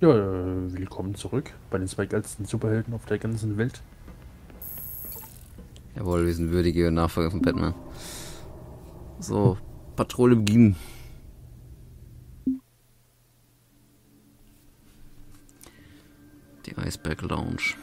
Ja, äh, willkommen zurück bei den zwei geilsten Superhelden auf der ganzen Welt. Jawohl, wir sind würdige Nachfolger von Batman. So, Patrouille beginnen. Die Iceberg Lounge.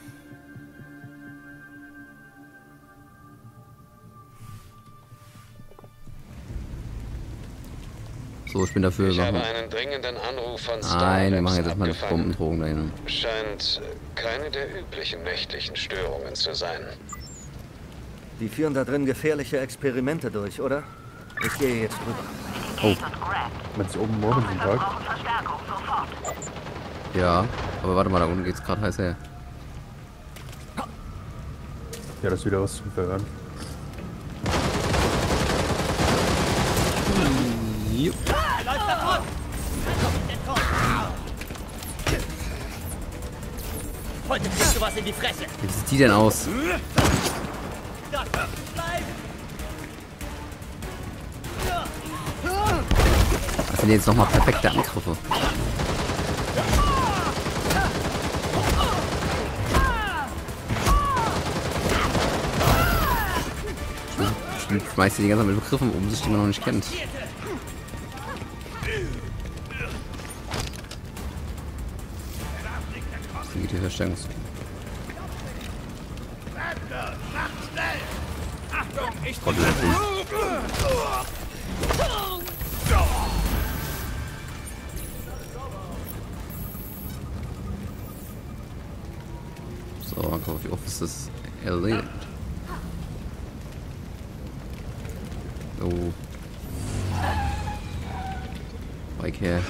So, ich bin dafür. Ich habe einen dringenden Anruf von Nein, wir machen jetzt erstmal das abgefangen. Bombendrohung da hin. Scheint keine der üblichen nächtlichen Störungen zu sein. Die führen da drin gefährliche Experimente durch, oder? Ich gehe jetzt rüber. Meinst du oben morgen den Tag? Ja, aber warte mal, da unten geht's gerade heiß her. Ja, das ist wieder was zum Verhören. Heute kriegst du was in die Fresse. Wie sieht die denn aus? Das sind jetzt nochmal perfekte Angriffe. Sch- Schmeißt die ganze Zeit mit Begriffen um sich, die man noch nicht kennt. Geht die Verstärkung. Gott, das ist- So, auf die Offices erledigt. Oh. Bike her.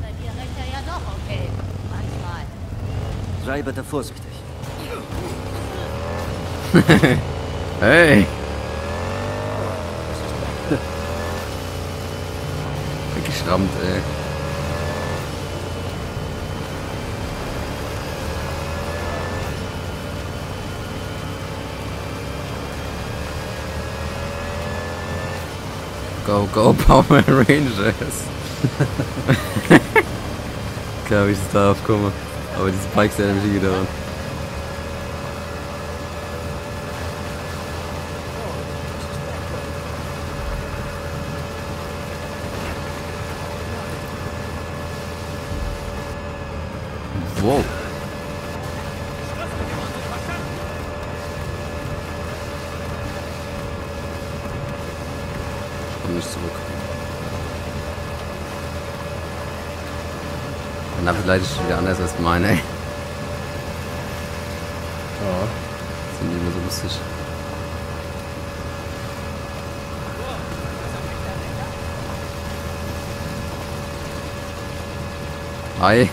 Bei dir rennt er ja doch okay. Manchmal. Sei bitte vorsichtig. Hey! Weggeschrammt, ey. Go, go, Power Rangers! Klar, wie ich es darauf komme. Aber diese Bikes erinnern mich wieder daran. Name leidet schon wieder anders als meine, ey. Ja. Sind die immer so lustig. Hi.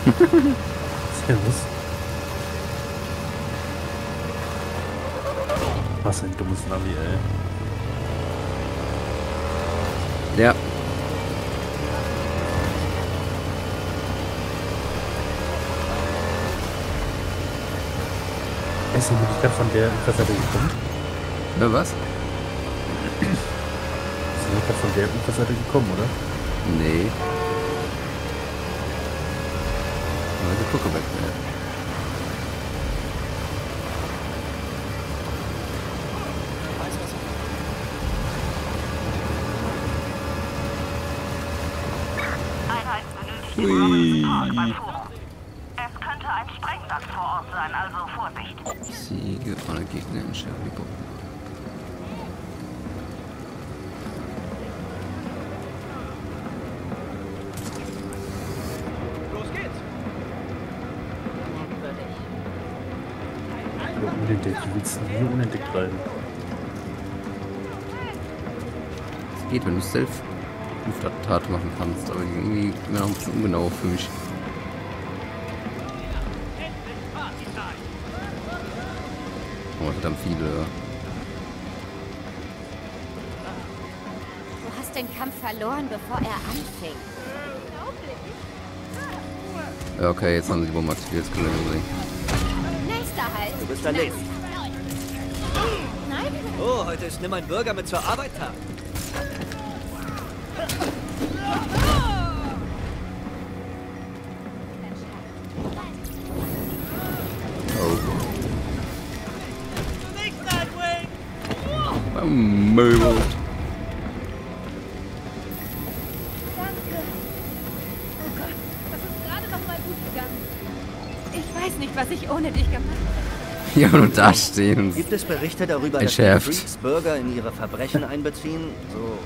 Servus. Was ein dummes Navi, ey. ja. Ist die Möglichkeit von der Infraseite gekommen? Ja, was? Ist die Möglichkeit von der Infraseite gekommen, oder? Nee. Also gucke weg, ne? Einheit unentdeckt. Du willst nie unentdeckt bleiben. Es geht, wenn du selbst Luftattentate machen kannst, aber irgendwie immer noch ein bisschen ungenau für mich. Oh, verdammt viele. ja. Du hast den Kampf verloren, bevor er anfing. Ja, okay, jetzt haben sie die Bombe aktiviert, jetzt können wir sehen. Du bist. Nein, Oh, heute ist nimm ein Bürger mit zur Arbeit Tag. Hier nur da stehen und Gibt es Berichte darüber, dass die Entschärft. Freaks Bürger in ihre Verbrechen einbeziehen? So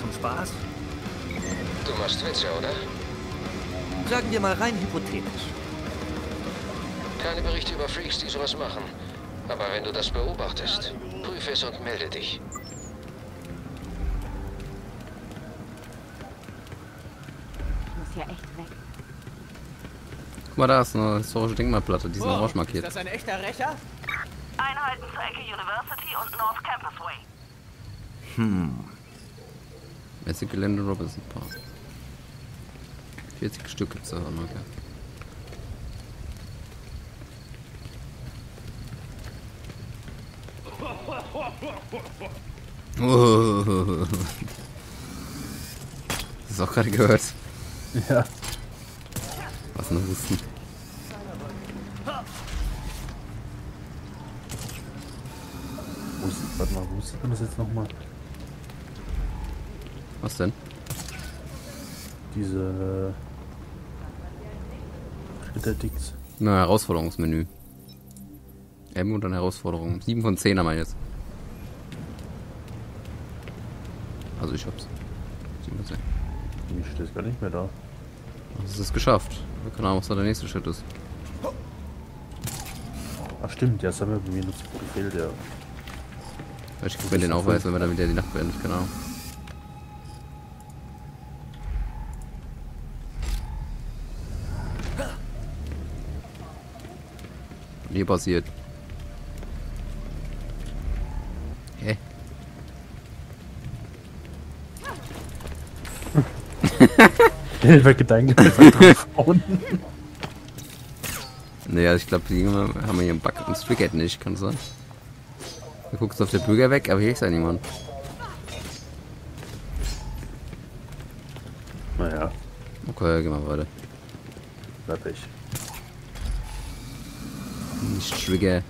zum Spaß? Du machst Witze, oder? Sagen wir mal rein hypothetisch. Keine Berichte über Freaks, die sowas machen. Aber wenn du das beobachtest, prüfe es und melde dich. Ich muss hier echt weg. guck mal, da ist eine historische Denkmalplatte, die ist noch orange Ist markiert. das ein echter Rächer? Einheiten zur Ecke University und North Campus Way. Mäßig Gelände Robinson Park. 40 Stück gibt's da noch, okay. Oh. Hast du auch gerade gehört? Ja. Was ein Husten. Wo ist, man das jetzt nochmal? Was denn? Diese Ritterdings. Na, Herausforderungsmenü. M und dann Herausforderung. 7 von 10 haben wir jetzt. Also ich hab's. 7 von 10. Mir steht gar nicht mehr da. Das ist geschafft. Keine Ahnung, was da der nächste Schritt ist. Ach stimmt, ja, das haben wir bei mir nur zu gefehlt, ja. Vielleicht kriegt man den auch weiß, wenn man dann wieder die Nacht beendet, genau. Hier passiert. Hä? Wer Gedanken draufhauen. Naja, ich glaube, die haben wir hier einen Bug und Stricket nicht, kann sein. Du guckst auf der Bürger weg, aber hier ist ja niemand. Naja, Okay, gehen wir weiter. bleib ich. Nicht Trigger.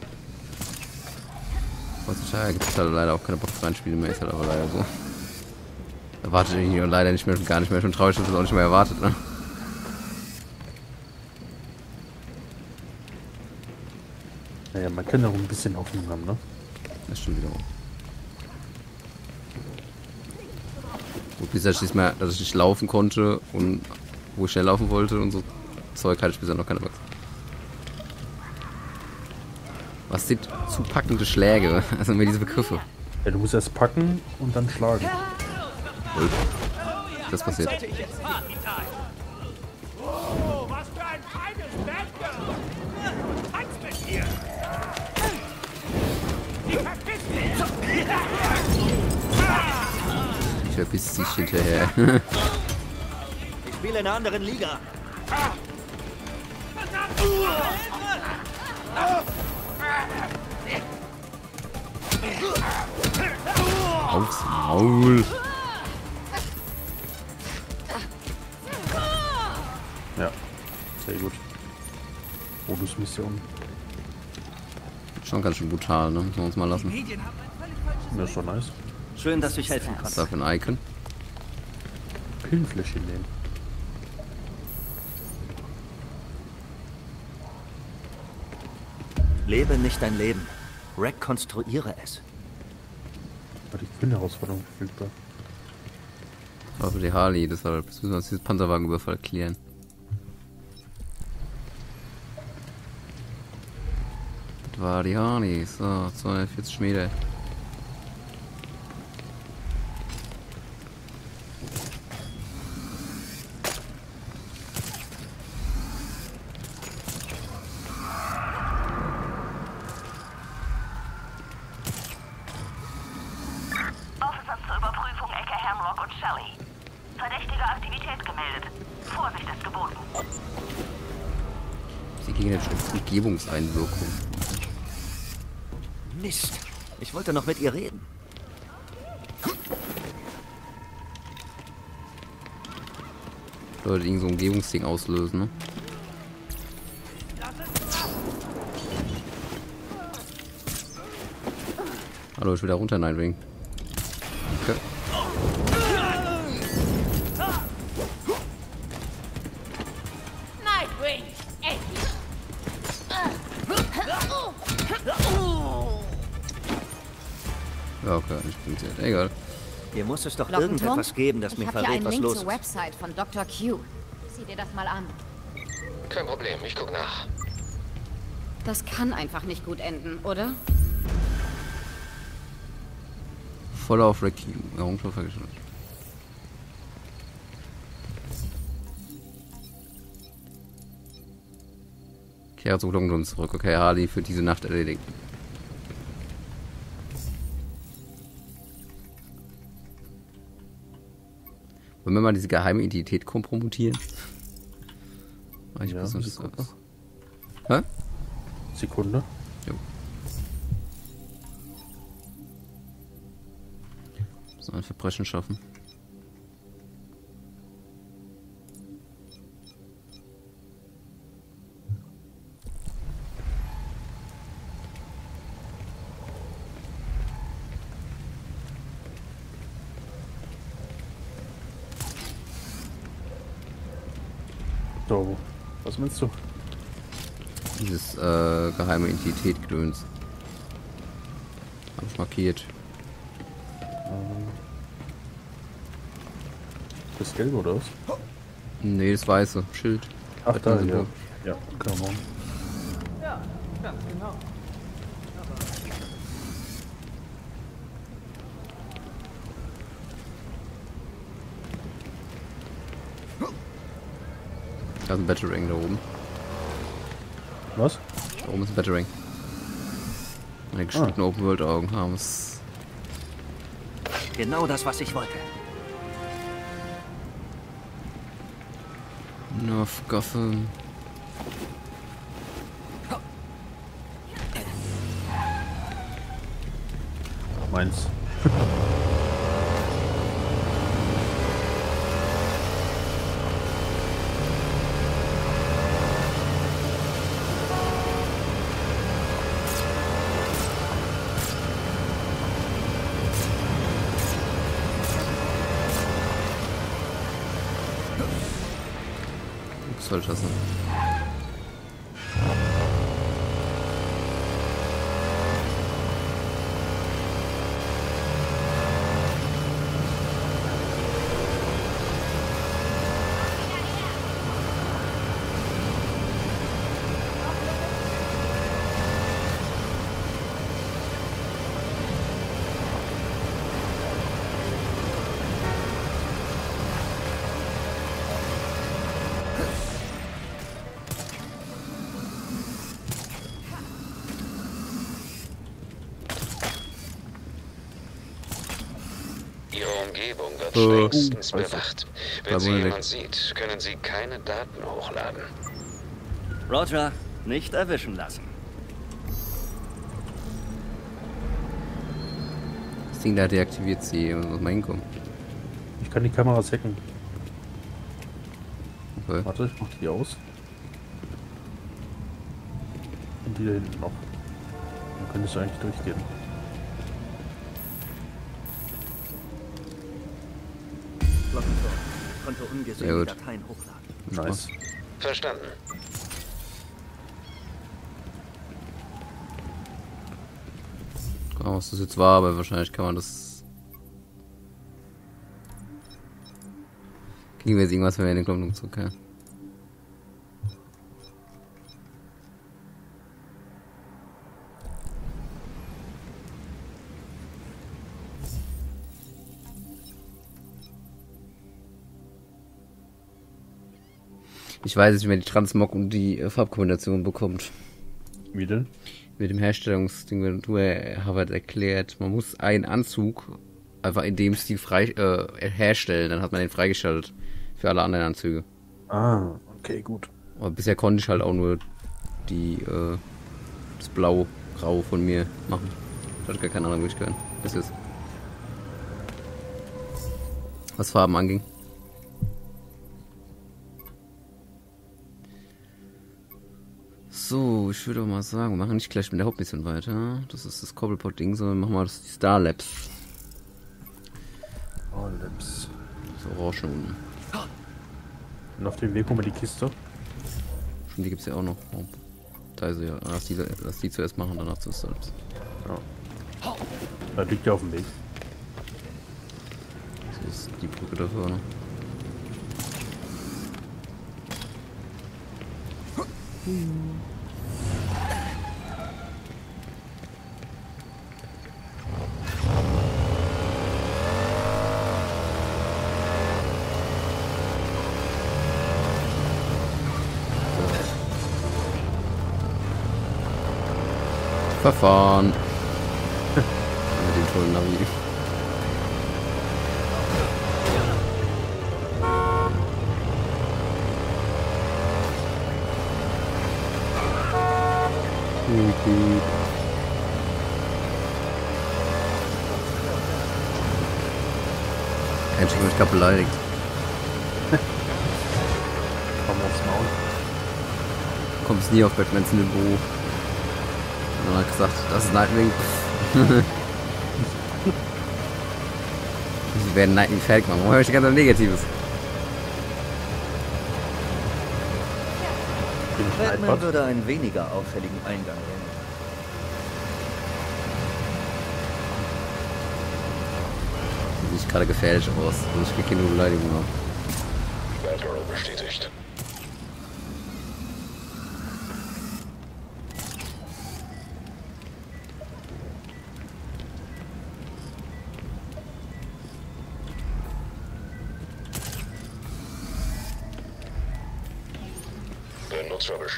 Heutzutage gibt es halt leider auch keine Bock reinspielen mehr, ist halt aber leider so. Erwartet ich hier leider nicht mehr, gar nicht mehr. Schon traurig, dass das auch nicht mehr erwartet, ne? Naja, man kann auch ein bisschen Hoffnung haben, ne? Das stimmt wiederum. Gut, bisher schließt mal, dass ich nicht laufen konnte und wo ich schnell laufen wollte und so Zeug hatte ich bisher noch keine Bock. Was sind zupackende Schläge? Also mir diese Begriffe. Ja, du musst erst packen und dann schlagen. Das passiert. Ich verpiss dich hinterher. Ich spiele in einer anderen Liga. Aufs Maul. Ja, sehr gut. Modusmission. Schon ganz schön brutal, ne? Müssen wir uns mal lassen. Das ist schon nice. Schön, dass ich helfen Was ist konnte. da für ein Icon? Pillenfläschchen nehmen. Lebe nicht dein Leben. Rekonstruiere es. War die Quinn-Herausforderung verfügbar. Das war für die Harley, das war, das müssen wir uns dieses Panzerwagenüberfall klären. Das war die Harley, so, 240 Meter. Officer zur Überprüfung Ecke Hamrock und Shelley. Verdächtige Aktivität gemeldet. Vorsicht ist geboten. Sie gegen eine Umgebungseinwirkung. Mist. Ich wollte noch mit ihr reden. Leute, irgend so ein Umgebungsding auslösen, ne? Hallo, ich will da runter, Nightwing. Okay. Muss es doch Glockenturm? irgendetwas geben, das ich mir hier verrät, einen was Link los zur ist. Website von Dr. Q. Sieh dir das mal an. Kein Problem, ich guck nach. Das kann einfach nicht gut enden, oder? Voller auf Ricky. Kehre zu Glockenturm zurück. Okay, Harley für diese Nacht erledigt. Wollen wir mal diese geheime Identität kompromittieren? Ich Ja, Sekunde. Hä? Sekunde. So ein Verbrechen schaffen. Meinst du? Dieses äh, geheime Identität gedöns. Hab ich markiert. Das Gelbe oder was? Nee, das weiße Schild. Ach, da, ja. Ja, come on. Ja, ganz genau. Da ist ein Battering da oben. Was? Da oben ist ein Battering. Meine geschulten Ah. Open World Augen haben es. Genau das, was ich wollte. North Gotham. Meins. Was Äh, strengstens bewacht. Wenn Sie jemand sieht, können Sie keine Daten hochladen. Roger, nicht erwischen lassen. Das Ding da deaktiviert sie und muss mal hinkommen. Ich kann die Kameras hacken. Okay. Warte, ich mach die aus. Und die da hinten noch. Dann könntest du eigentlich durchgehen. Sehr gut. Dateien hochladen. Nice. Verstanden. Ahnung, was das jetzt war, aber wahrscheinlich kann man das. Kriegen wir jetzt irgendwas, wenn wir in den Klumpen zurück, ja? Ich weiß nicht, wer die Transmog und die äh, Farbkombination bekommt. Wie denn? mit dem Herstellungsding, wenn du äh, Harvard erklärt, man muss einen Anzug einfach in dem Stil frei äh, herstellen, dann hat man den freigeschaltet für alle anderen Anzüge. Ah, okay, gut. Aber bisher konnte ich halt auch nur die äh, das Blau-Grau von mir machen. Ich hatte gar keine andere Möglichkeit. Das ist was Farben anging. So, ich würde mal sagen, wir machen nicht gleich mit der Hauptmission weiter. Das ist das Cobblepot-Ding, sondern machen wir das die Star Labs. Oh, Lips. Das Orange unten. Und auf dem Weg kommen wir die Kiste. Stimmt, die gibt's ja auch noch. Oh, Da ist sie ja. Lass die, lass die zuerst machen, danach zu Star Labs. Ja. Da liegt ja auf dem Weg. Das ist die Brücke da vorne. Verfahren. Mit dem tollen Navi. Bin ich gerade beleidigt. Komm aufs Maul. Du kommst nie auf Batmans Niveau. Und hat gesagt, das ist Nightwing. Sie werden Nightwing fertig machen. Warum höre ich Zeit Negatives? Bin ich Batman würde einen weniger auffälligen Eingang wählen. Sieht sich gerade gefährlich aus. Also ich krieg hier nur Beleidigungen. Batgirl bestätigt.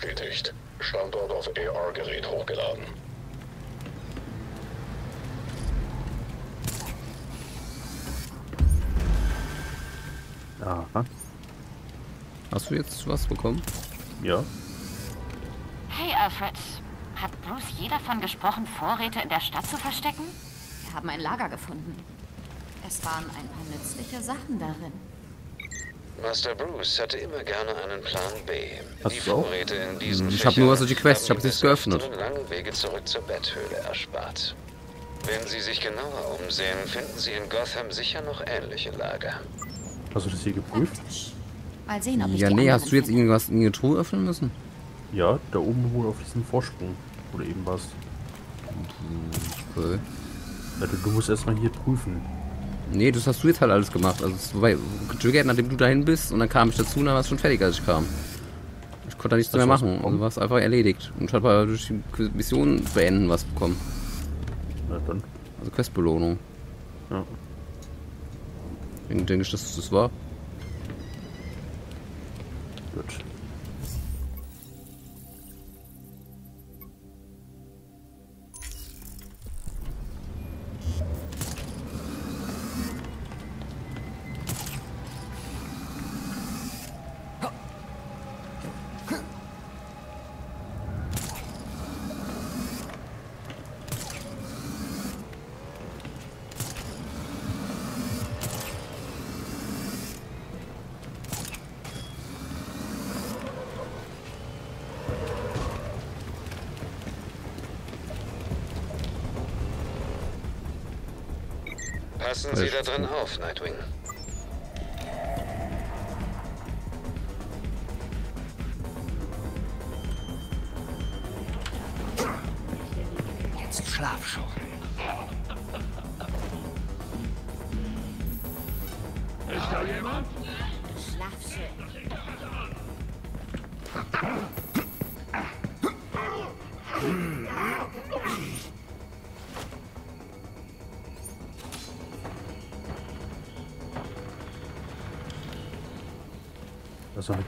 Bestätigt. Standort auf AR-Gerät hochgeladen. Aha. Hast du jetzt was bekommen? Ja. Hey, Alfred. Hat Bruce je davon gesprochen, Vorräte in der Stadt zu verstecken? Wir haben ein Lager gefunden. Es waren ein paar nützliche Sachen darin. Master Bruce hatte immer gerne einen Plan B. Hast die du auch? Vorräte in diesen Hm, ich hab Fächern nur solche Quests, ich hab haben nichts des geöffnet. Lange Wege zurück zur Betthöhle erspart. Wenn Sie sich genauer umsehen, finden Sie in Gotham sicher noch ähnliche Lager. Hast du das hier geprüft? Mal sehen, ob ich Ja, die nee, hast du jetzt irgendwas in die Truhe öffnen müssen? Ja, da oben wohl auf diesem Vorsprung. Oder eben was. Okay. Also, du musst erstmal hier prüfen. Nee, das hast du jetzt halt alles gemacht. Also es war getriggert, nachdem du dahin bist und dann kam ich dazu und dann war es schon fertig, als ich kam. Ich konnte da nichts Hast mehr machen. bekommen? Also war es einfach erledigt. Und ich habe aber durch die Mission beenden was bekommen. Na dann. Also Questbelohnung. Ja. Deswegen denke ich, dass das war. Passen Sie da drin auf, Nightwing.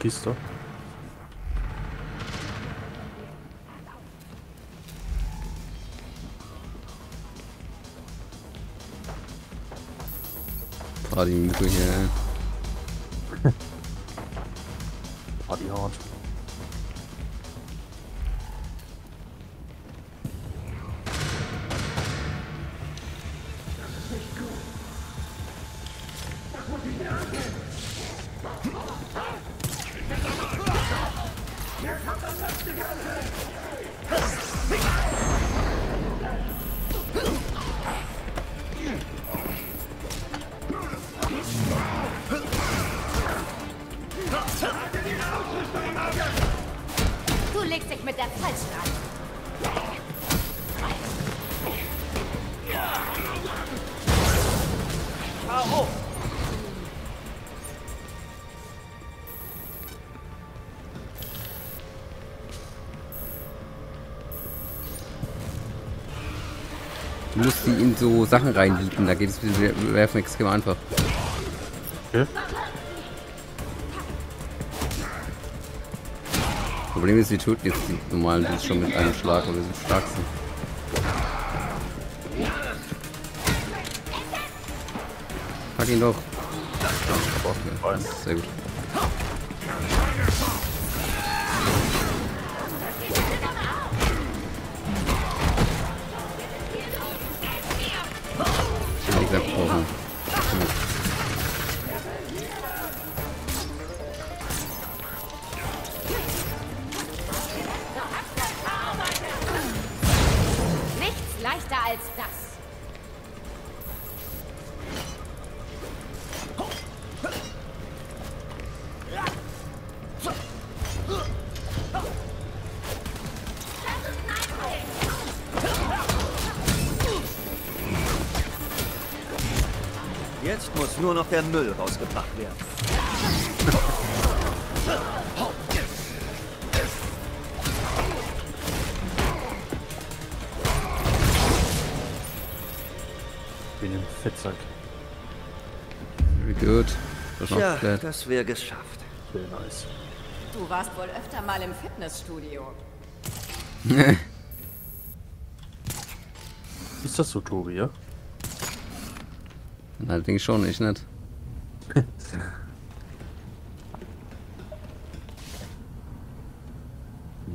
Da ist noch eine Kiste. Party-Mucke hier. So Sachen reinbieten, da geht es mit dem Werfen extrem einfach. Okay. Problem ist, die töten jetzt die normalen Dudes schon mit einem Schlag, weil wir so stark sind. Pack ihn doch. Okay. Sehr gut. Muss nur noch der Müll rausgebracht werden. Wie in einem Fettsack. Wie gut. Das geklärt. das wäre geschafft. Sehr nice. Du warst wohl öfter mal im Fitnessstudio. Ist das so, Tobi, ja? Denke ich schon, ich nicht.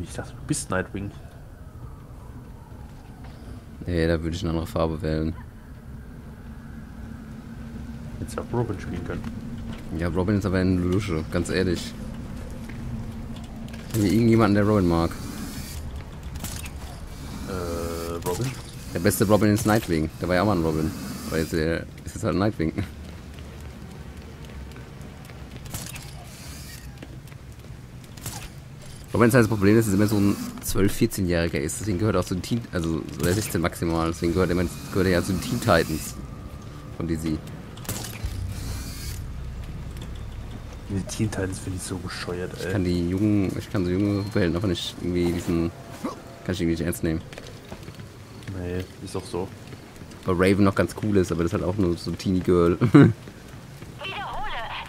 Ich dachte, du bist Nightwing. Nee, da würde ich eine andere Farbe wählen. Ja auch Robin spielen können. Ja, Robin ist aber eine Lusche, ganz ehrlich. Wie irgendjemanden, der Robin mag. Äh, Robin? Der beste Robin ist Nightwing. Der war ja auch mal ein Robin. Jetzt äh, ist jetzt halt Nightwing. Ist halt das Problem, dass es immer so ein 12-, 14-Jähriger ist. Deswegen gehört er auch zu den Teen, also so der 16 maximal. Deswegen gehört er, immer- gehört er ja zu den Teen Titans von DC. Die Teen Titans finde ich so bescheuert, Ich ey. kann die jungen, ich kann so junge Superhelden einfach nicht irgendwie diesen, kann ich irgendwie nicht ernst nehmen. Nee, ist auch so. Weil Raven noch ganz cool ist, aber das ist halt auch nur so ein Teenie Girl. Wiederhole,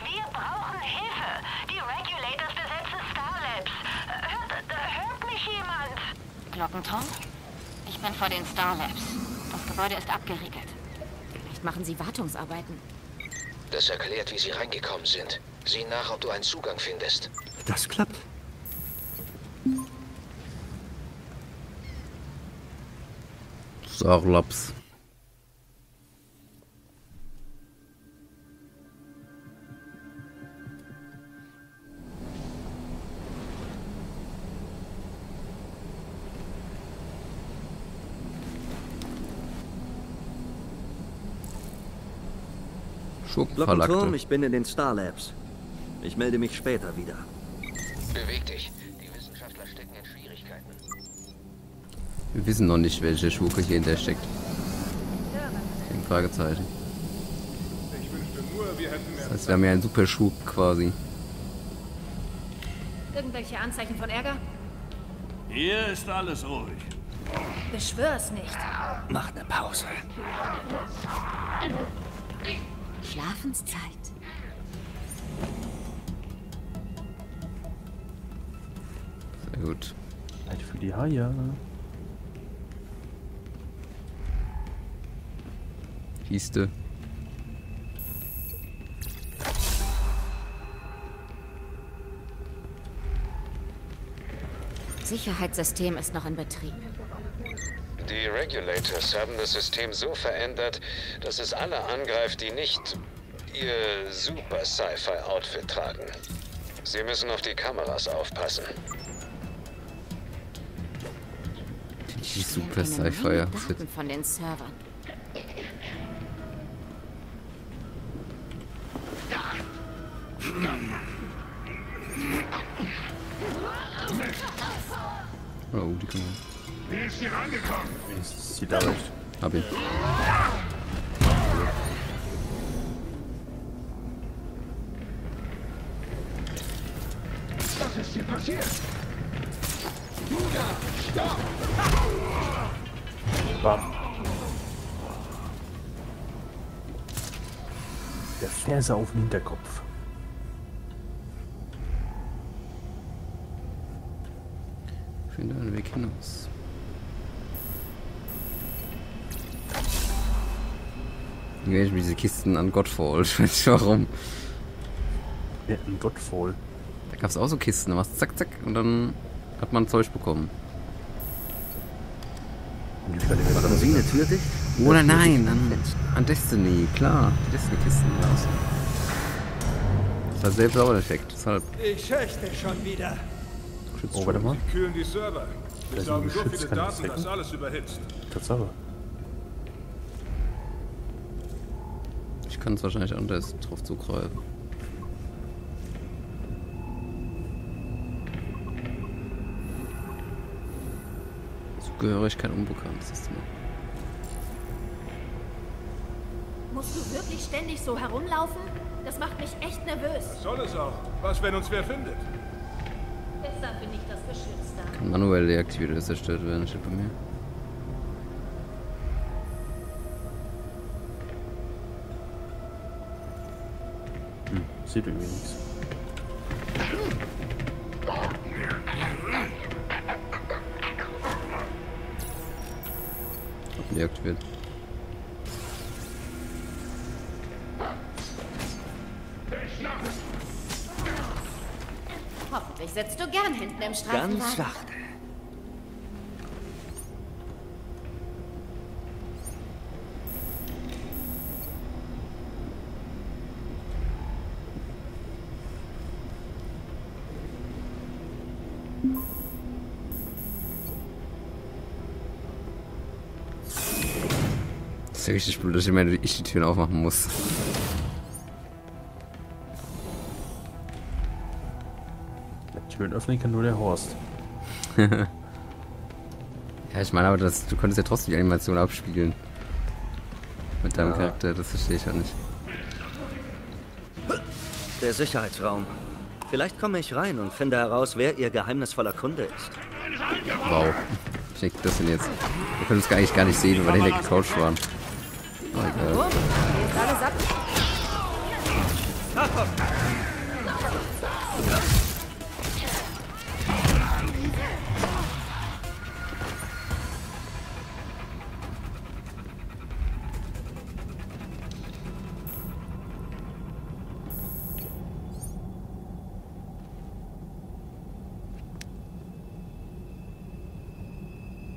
wir brauchen Hilfe. Die Regulators besetzen Starlabs. Hört, hört mich jemand? Glockenton? Ich bin vor den Starlabs. Das Gebäude ist abgeriegelt. Vielleicht machen sie Wartungsarbeiten. Das erklärt, wie sie reingekommen sind. Sieh nach, ob du einen Zugang findest. Das klappt. Sarlaps. Glockenturm, ich bin in den Starlabs. Ich melde mich später wieder. Beweg dich. Die Wissenschaftler stecken in Schwierigkeiten. Wir wissen noch nicht, welche Schurke hier hinter steckt. Kein Fragezeichen. Das heißt, wir haben ja einen super Schurk quasi. Irgendwelche Anzeichen von Ärger? Hier ist alles ruhig. Beschwör's nicht. Mach eine Pause. Schlafenszeit. Sehr gut. Zeit für die Haie. Kiste. Sicherheitssystem ist noch in Betrieb. Die Regulators haben das System so verändert, dass es alle angreift, die nicht ihr super Sci-Fi-Outfit tragen. Sie müssen auf die Kameras aufpassen. Die super Eine Menge Sci-Fi. ja. Das wird Daten von den Servern. Gitarre. Hab ihn. Was ist hier passiert? Juda, stopp! Bam. Der Ferse auf dem Hinterkopf. Finde einen Weg hinaus. Wie werde ich mir diese Kisten an Godfall? Ich weiß nicht warum. Ja, ein Godfall. Da gab es auch so Kisten, da machst zack, zack und dann hat man Zeug bekommen. Machen Sie eine Tür dicht? Oder nein, an, an Destiny, klar. Die Destiny-Kisten. Ja. Das hat selbst auch einen Effekt, deshalb. Ich schächte schon wieder. Oh, warte mal. Kühlen die Server. Wir Das saugen so viele Daten, dass alles überhitzt. Tatsache. Kann es wahrscheinlich anders drauf zugreifen. Zugehörigkeit unbekannt, das ist immer. Musst du wirklich ständig so herumlaufen? Das macht mich echt nervös. Soll es auch. Was, wenn uns wer findet? Deshalb bin ich das Geschütz da. Kann manuell deaktiviert oder zerstört werden, steht bei mir. Sieht irgendwie nichts. Hab deaktiviert. Hoffentlich sitzt du gern hinten im Streifenwagen. Ganz sachte. Richtig blöd, dass ich immer ich die Türen aufmachen muss. Türen öffnen kann nur der Horst. Ja, ich meine aber, das, du könntest ja trotzdem die Animation abspiegeln. Mit deinem Charakter, das verstehe ich ja nicht. Der Sicherheitsraum. Vielleicht komme ich rein und finde heraus, wer Ihr geheimnisvoller Kunde ist. Wow. Ich denke, das denn jetzt. Wir können uns gar nicht, gar nicht sehen, weil wir hinter gecrouched waren. Ist alles ab.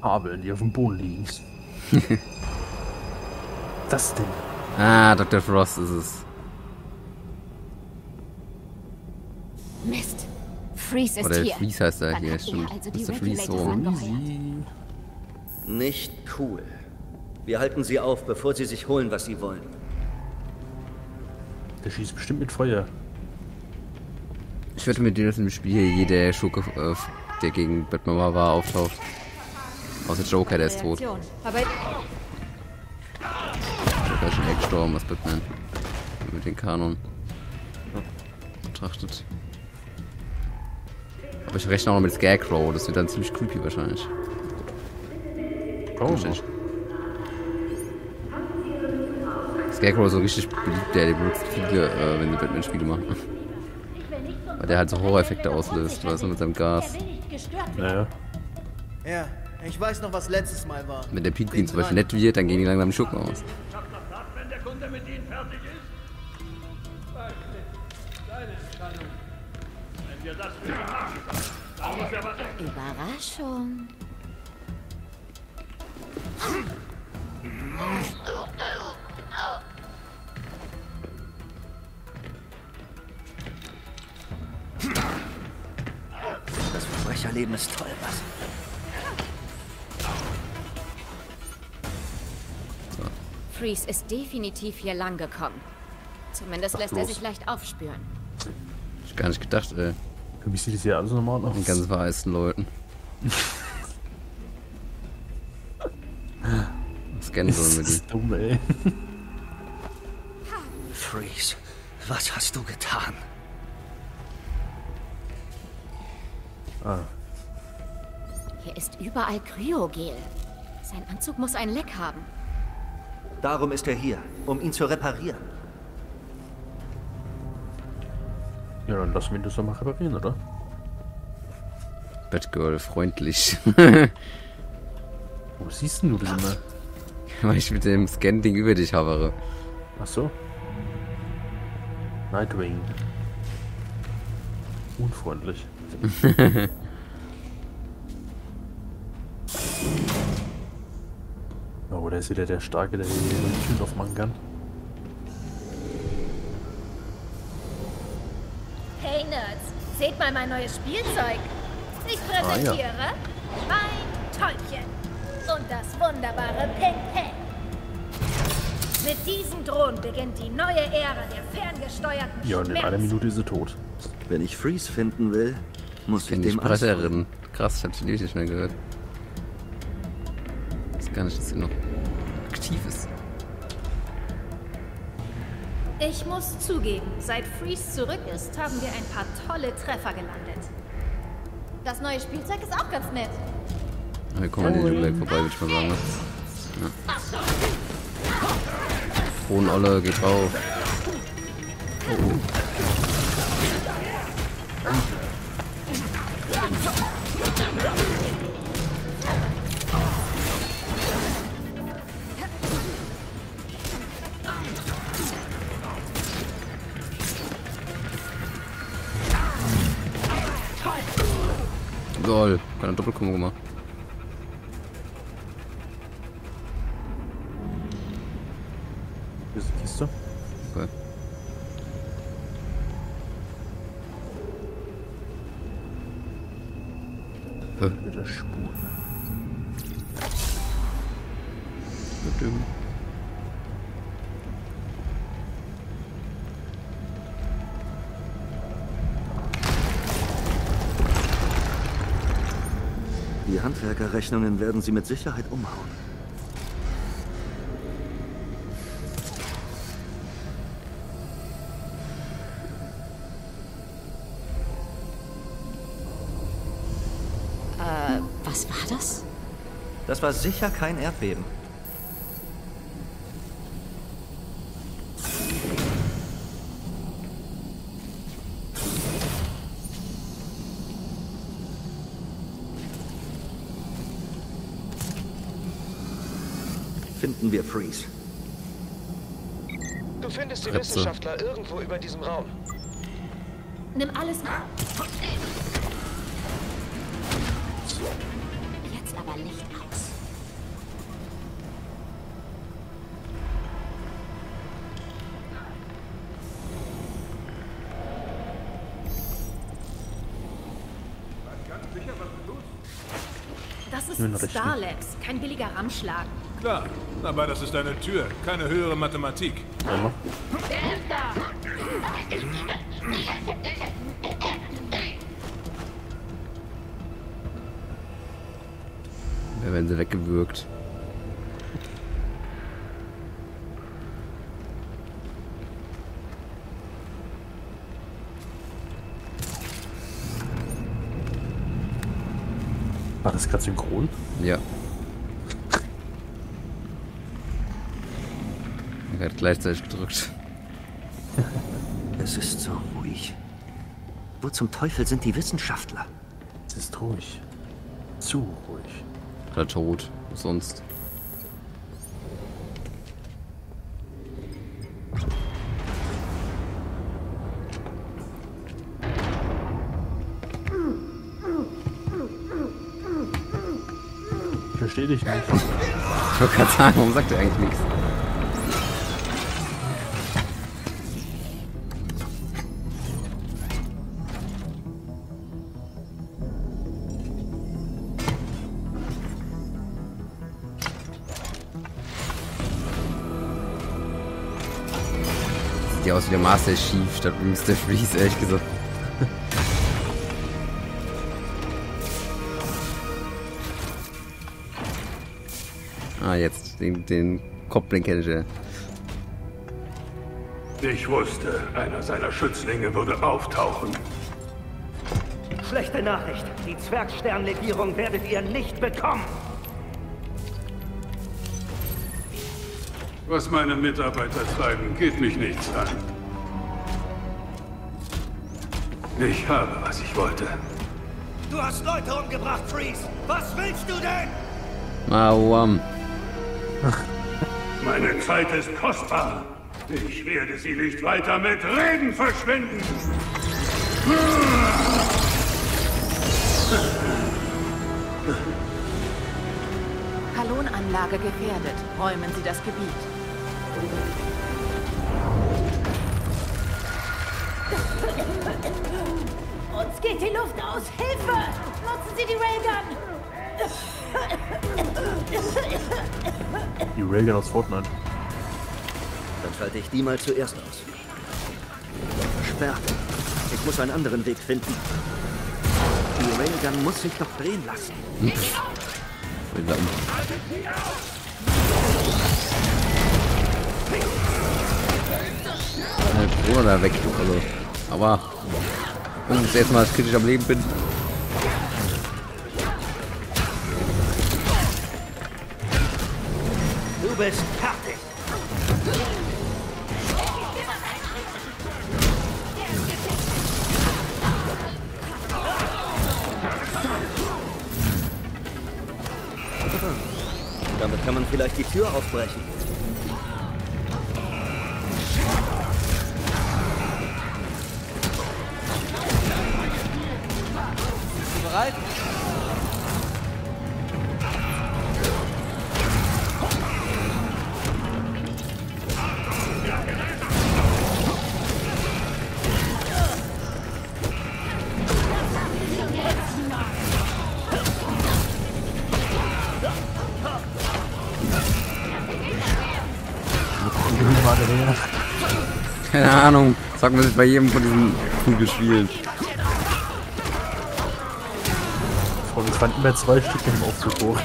Abel, die auf dem Boden liegen. das denn? Ah, Dr. Frost ist es. Mist. Freeze ist Oder hier. Freeze heißt er Dann hier, stimmt. also die Mr. Freeze so. Nicht cool. Wir halten Sie auf, bevor Sie sich holen, was Sie wollen. Der schießt bestimmt mit Feuer. Ich wette mit dir, dass im Spiel hier jeder Schurke, äh, der gegen Batman war, auftaucht. Außer Joker, der ist tot. Aber Ist schon eher gestorben als Batman. Mit den Kanon betrachtet. Aber ich rechne auch noch mit Scarecrow, das wird dann ziemlich creepy wahrscheinlich. Oh, Wahrscheinlich. Scarecrow ist so richtig beliebt, der, der benutzt viele, äh, wenn sie Batman-Spiele machen. Weil der halt so Horror-Effekte auslöst, weißt du, mit seinem Gas. Naja. Ja, ich weiß noch, was letztes Mal war. Wenn der Green zum Beispiel nett wird, dann gehen die langsam die Schurken aus. Kunde mit Ihnen fertig ist? Deine. Wenn wir das für ihn machen, dann muss er was Überraschung. Das Verbrecherleben ist toll, was? Freeze ist definitiv hier lang gekommen. Zumindest lässt er los. sich leicht aufspüren. Ich gar nicht gedacht, ey. Für mich sieht das hier alles normal aus. Den ganz verheißten Leuten. Scannen das sollen wir die. ist dumm, ey. Freeze, was hast du getan? Ah. Hier ist überall Kryogel. Sein Anzug muss ein Leck haben. Darum ist er hier, um ihn zu reparieren. Ja, dann lassen wir ihn das doch mal reparieren, oder? Batgirl, freundlich. Wo siehst denn du das immer? Weil ich mit dem Scan-Ding über dich havere. Ach so. Nightwing. Unfreundlich. da ist wieder der Starke, der hier die Türen aufmachen kann. Hey Nerds, seht mal mein neues Spielzeug. Ich Ah, ja. präsentiere mein Täubchen und das wunderbare Peng Peng. Mit diesen Drohnen beginnt die neue Ära der ferngesteuerten Ja, und in einer Minute ist sie tot. Wenn ich Freeze finden will, muss ich ich dem Sprecherin. Krass, ich hab sie nicht mehr gehört. Ich weiß gar nicht, dass sie noch aktiv ist. Ich muss zugeben, seit Freeze zurück ist, haben wir ein paar tolle Treffer gelandet. Das neue Spielzeug ist auch ganz nett. Aber wir kommen an den Jubiläum vorbei, würde ich mal sagen. Ne? Ja. Kronenolle geht drauf. Oh, oh. Lol, keine Doppelkombo gemacht. Handwerkerrechnungen werden sie mit Sicherheit umhauen. Äh, was war das? Das war sicher kein Erdbeben. Finden wir Freeze. Du findest die Krebse. Wissenschaftler irgendwo über diesem Raum. Nimm alles nach. Jetzt aber Licht aus. Das ist Star Labs, kein billiger Ramschlag. Klar, aber das ist eine Tür, keine höhere Mathematik. Einmal. Da werden sie weggewürgt. War das gerade synchron? Ja. Er hat gleichzeitig gedrückt. Es ist so ruhig. Wo zum Teufel sind die Wissenschaftler? Es ist ruhig. Zu ruhig. Oder tot. Was sonst. Ich verstehe dich nicht. Ich wollte gerade sagen, warum sagt er eigentlich nichts? Aus wie der Master Chief statt Mr. Freeze, ehrlich gesagt. ah, jetzt. Den, den Kopfling kenne ich ja. Ich wusste, einer seiner Schützlinge würde auftauchen. Schlechte Nachricht. Die Zwergsternlegierung werdet ihr nicht bekommen. Was meine Mitarbeiter treiben, geht mich nichts an. Ich habe, was ich wollte. Du hast Leute umgebracht, Freeze. Was willst du denn? Ah, um. Meine Zeit ist kostbar. Ich werde sie nicht weiter mit Reden verschwenden. Kalonanlage gefährdet. Räumen Sie das Gebiet. Uns geht die Luft aus. Hilfe! Nutzen Sie die Railgun! Die Railgun aus Fortnite. Dann schalte ich die mal zuerst aus. Versperrt. Ich muss einen anderen Weg finden. Die Railgun muss sich doch drehen lassen. Hm. Verdammt. Meine Drohne da weg, also. Aber. Wenn ich jetzt mal kritisch am Leben bin. Du bist fertig. Damit kann man vielleicht die Tür aufbrechen. Ahnung. Sag mal, bei jedem von diesen Kugelspielen. Vor wir fanden wir zwei Stück im Aufzug hoch.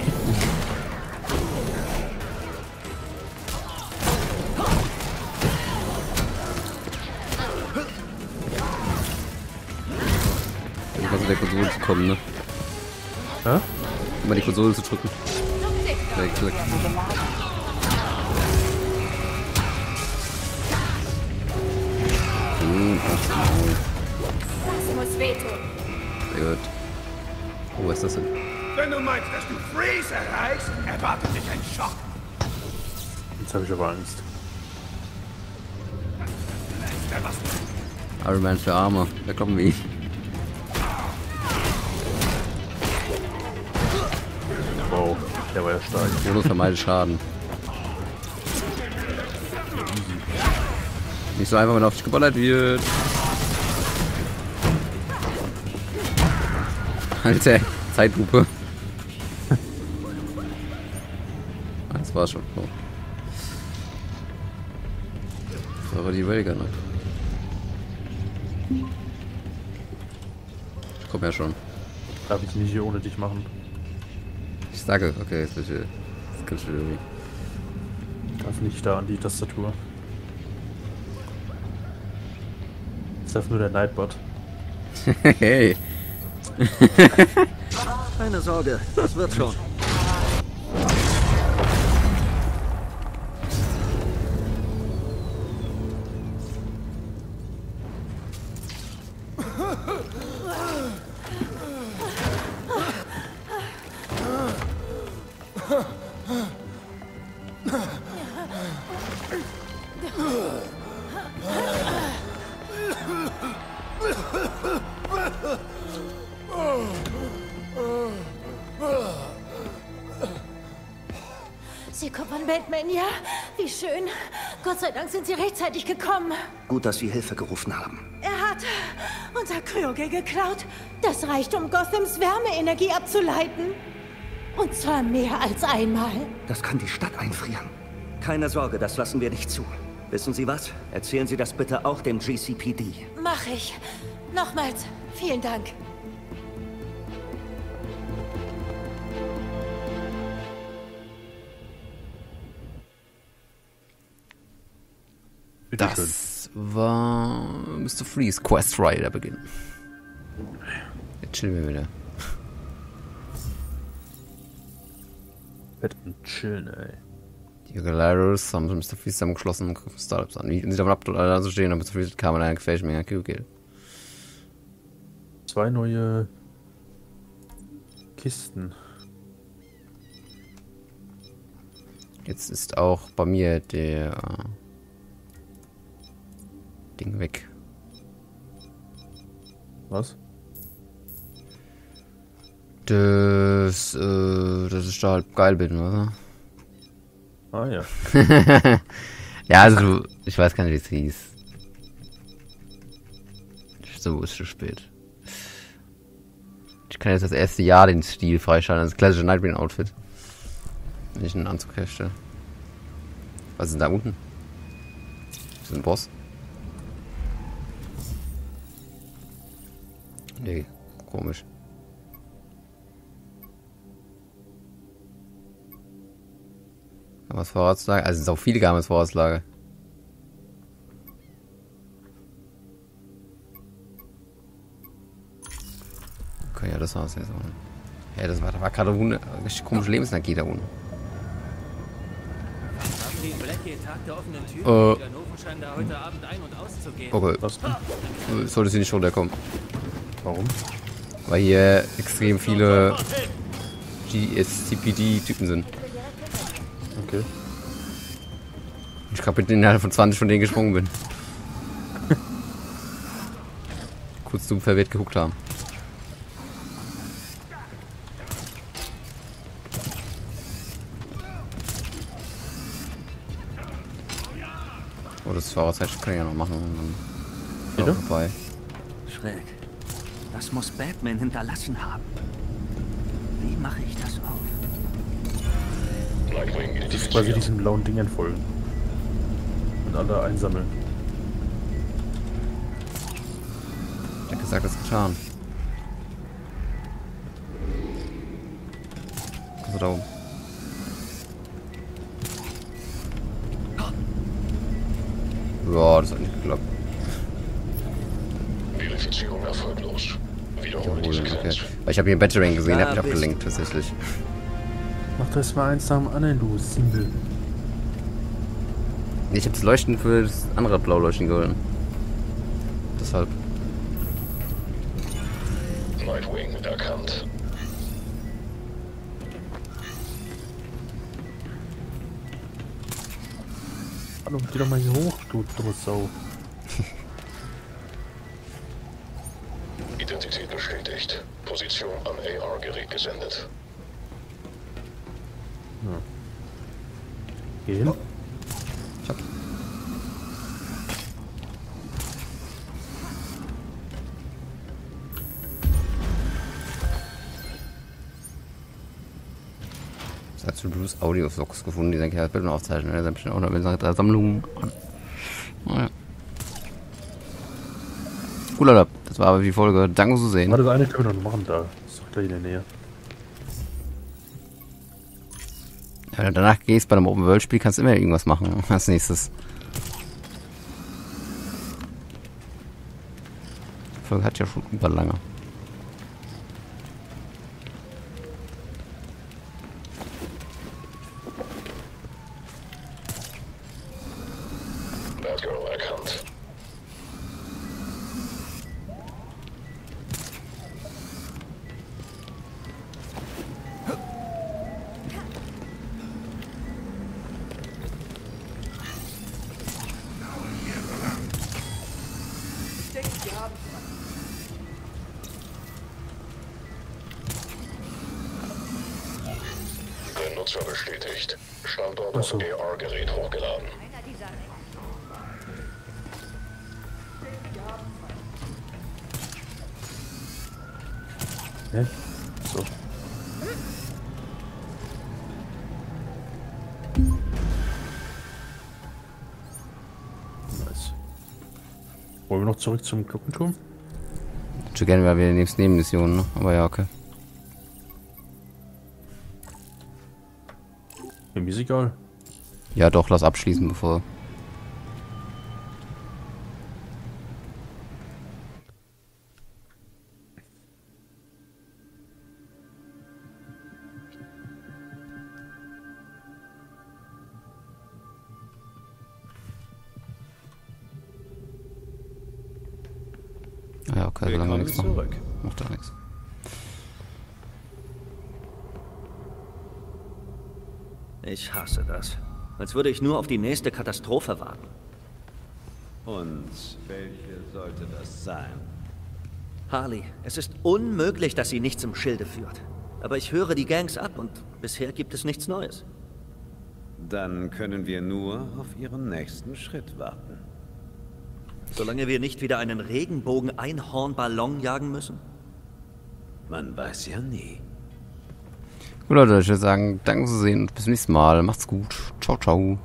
Zu der Konsole zu kommen, ne? Hä? Immer die Konsole zu drücken. Klick, klick. Hm, aufs Maul. Das muss wehtun. Sehr gut. Oh, was ist das denn? Wenn du meinst, dass du Freeze erreichst, erwartet dich ein Schock. Jetzt habe ich aber Angst. Iron Man für Arme. Da kommen wir. Wow, der war ja stark. Bonus vermeidet Schaden. So einfach, wenn auf dich geballert wird. Alter, Zeitlupe. Das war's schon. Oh. Das war aber die Railgun. ne? Ich komm ja schon. Darf ich nicht hier ohne dich machen. Ich sage, okay, jetzt bitte. Das kannst du irgendwie. Darf nicht da an die Tastatur. Das darf nur der Nightbot. hey. Keine Sorge, das wird schon. Gott sei Dank sind Sie rechtzeitig gekommen. Gut, dass Sie Hilfe gerufen haben. Er hat unser Kryoge geklaut. Das reicht, um Gothams Wärmeenergie abzuleiten. Und zwar mehr als einmal. Das kann die Stadt einfrieren. Keine Sorge, das lassen wir nicht zu. Wissen Sie was? Erzählen Sie das bitte auch dem GCPD. Mach ich. Nochmals, vielen Dank. Bitteschön. Das war Mr. Freeze Quest Rider Beginn. chillen wir wieder. Fett und chillen, ey. Die Galeros haben Mr. Freeze zusammengeschlossen und griffen Startups an. Wie sie davon ab, dort alle anzustehen, aber Mr. Freeze kam an einer gefälschten Menge Q-Kill. Zwei neue Kisten. Jetzt ist auch bei mir der äh, Ding weg. Was? Das, äh, dass ich da halt geil bin, oder? Ah ja. ja, also, ich weiß gar nicht, wie es hieß. So ist schon spät. Ich kann jetzt das erste Jahr den Stil freischalten, das klassische Nightwing-Outfit. Wenn ich einen Anzug herstelle. Was ist denn da unten? Ist das ein Boss? Nee, komisch. Gammas Vorratslager? Also es sind auch viele Gammas Vorratslager. Okay, ja, das war's jetzt. Ja, das war, da war gerade eine richtig komische Lebensenergie da unten. Äh. Okay. Was? Sollte sie nicht runterkommen. Warum? Weil hier extrem viele GSCPD-Typen sind. Okay. Ich gerade innerhalb von 20 von denen gesprungen bin. Kurz zum verwirrt geguckt haben. Oh, das Fahrerzeit kann ich ja noch machen. Und dann Bitte? vorbei. Schräg. Das muss Batman hinterlassen haben. Wie mache ich das auf? Das ist quasi diesen blauen Dingern folgen. Und alle einsammeln. Ich hab gesagt, das ist getan. Also da oben. Ja, das hat nicht geklappt. Verifizierung erfolglos. Wiederhole diese Okay. Quest. Weil ich habe hier Battering gesehen, der hat Da mich abgelenkt tatsächlich. Mach das mal eins nach dem anderen, du Simbel. Nee, Ich habe das Leuchten für das andere Blauleuchten geholt. Deshalb. Nightwing erkannt. Hallo, geh doch mal hier hoch, du dumme Sau. Geh hin. Ich hab. Ich habe zu Bruce Audio-Vlogs gefunden, die sein Kerl Bilder aufzeichnen. Er hat bestimmt auch noch mit seiner Sammlung an. Naja. Cooler Lab. Das war aber die Folge. Danke fürs Zusehen. Warte, das eine können wir noch machen da. Ist doch gleich in der Nähe. Wenn du danach gehst bei einem Open-World-Spiel, kannst du immer irgendwas machen als nächstes. Die Folge hat ja schon überlange. Batgirl zurück zum Glockenturm? Schon gerne wäre wieder nächste Nebenmission, ne? Aber ja, okay. Ja, mir ist egal. Ja, doch, lass abschließen, bevor. Das. Als würde ich nur auf die nächste Katastrophe warten. Und welche sollte das sein? Harley, es ist unmöglich, dass sie nichts im Schilde führt. Aber ich höre die Gangs ab und bisher gibt es nichts Neues. Dann können wir nur auf ihren nächsten Schritt warten. Solange wir nicht wieder einen Regenbogen-Einhorn-Ballon jagen müssen? Man weiß ja nie. Gut, Leute, ich würde sagen, danke fürs Sehen und bis zum nächsten Mal. Macht's gut. Ciao, ciao.